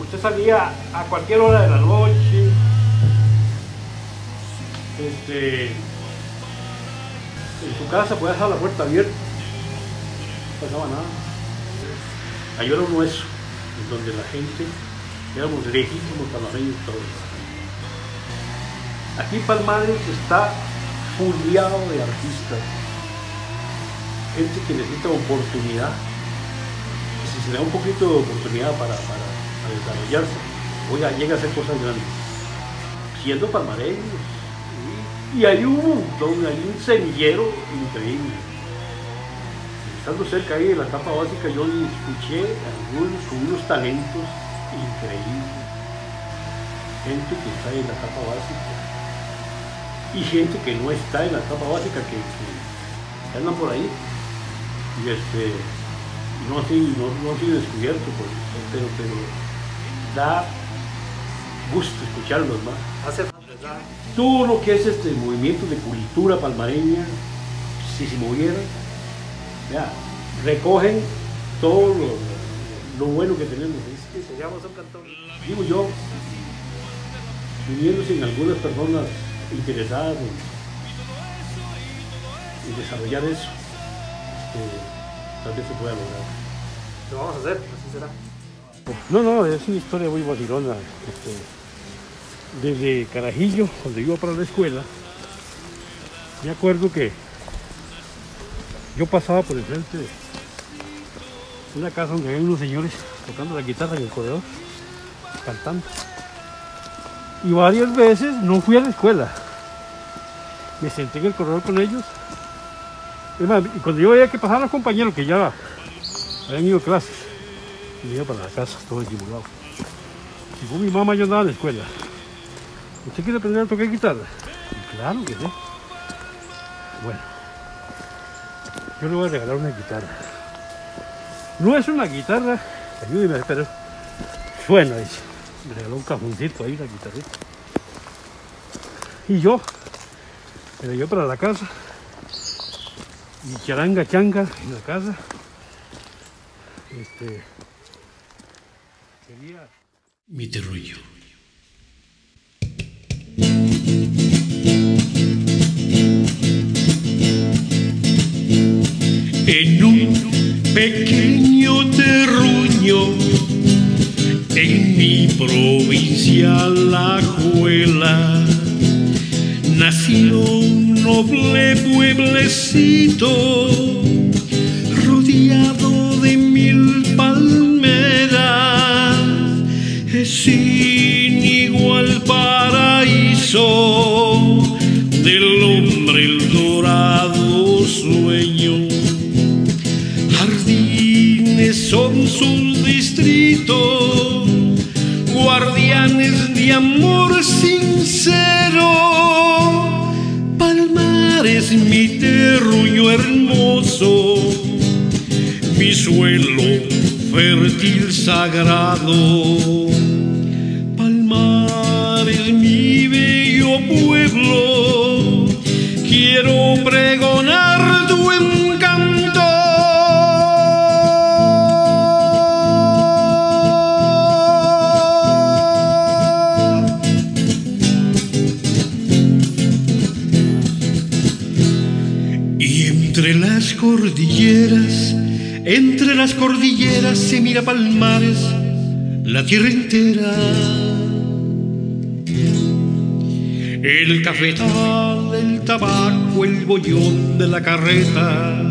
usted salía a cualquier hora de la noche, este, en su casa podía dejar la puerta abierta, no pasaba nada. Ahí era un hueso, en donde la gente éramos legítimos panameños todos. Aquí Palmares está fuliado de artistas, gente que necesita oportunidad, si se le da un poquito de oportunidad para, para desarrollarse, oiga, llega a hacer cosas grandes, siendo palmareños. Y hay un montón, hay un semillero increíble. Estando cerca ahí de la etapa básica, yo escuché algunos con unos talentos increíbles. Gente que está en la etapa básica y gente que no está en la etapa básica, que, que andan por ahí. Y este, no, así, no, no ha sido descubierto, pues, pero, pero da gusto escucharlos más. Hace falta. Todo lo que es este movimiento de cultura palmareña, si se moviera, ya, recogen todo lo, lo bueno que tenemos. Es que Seríamos un cantón. digo yo, uniéndose en algunas personas interesadas en, en desarrollar eso, este, tal vez se pueda lograr. Lo vamos a hacer, así será. No, no, es una historia muy vacilona. este, desde Carajillo, cuando iba para la escuela, me acuerdo que yo pasaba por el frente de una casa donde había unos señores tocando la guitarra en el corredor, cantando. Y varias veces no fui a la escuela. Me senté en el corredor con ellos. Y cuando yo veía que pasaban los compañeros que ya habían ido a clases, me iba para la casa, todo disimulado. Si fue mi mamá, yo andaba en la escuela. ¿Usted quiere aprender a tocar guitarra? Y claro que sí. Bueno, yo le voy a regalar una guitarra. No es una guitarra, ayúdeme, pero suena, dice. Me regaló un cajoncito ahí, la guitarrita. Y yo, me llevo para la casa. Y charanga changa en la casa. Este. Mi terruño. en un pequeño terruño en mi provincia La Juela nació un noble pueblecito sueño Jardines son sus distritos, guardianes de amor sincero. Palmares, mi terruño hermoso, mi suelo fértil sagrado. Y entre las cordilleras, entre las cordilleras se mira palmares, la tierra entera. El cafetal, el tabaco, el bollón de la carreta.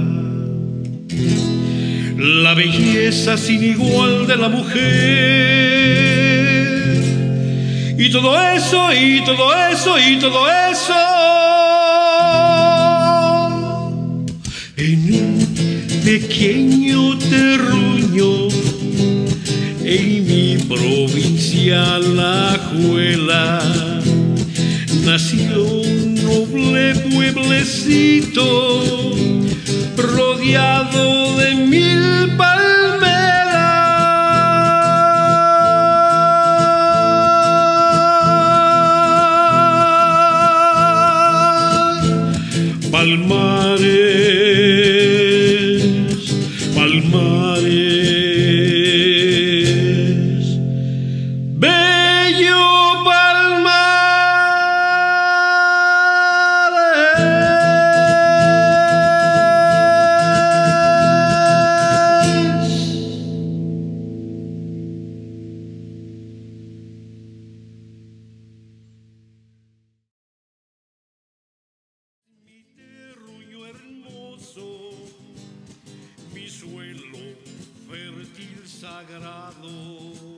La belleza sin igual de la mujer. Y todo eso, y todo eso, y todo eso. En un pequeño terruño en mi provincia La Juela nació un noble pueblecito rodeado de mil palmeras. Palmares, sagrado.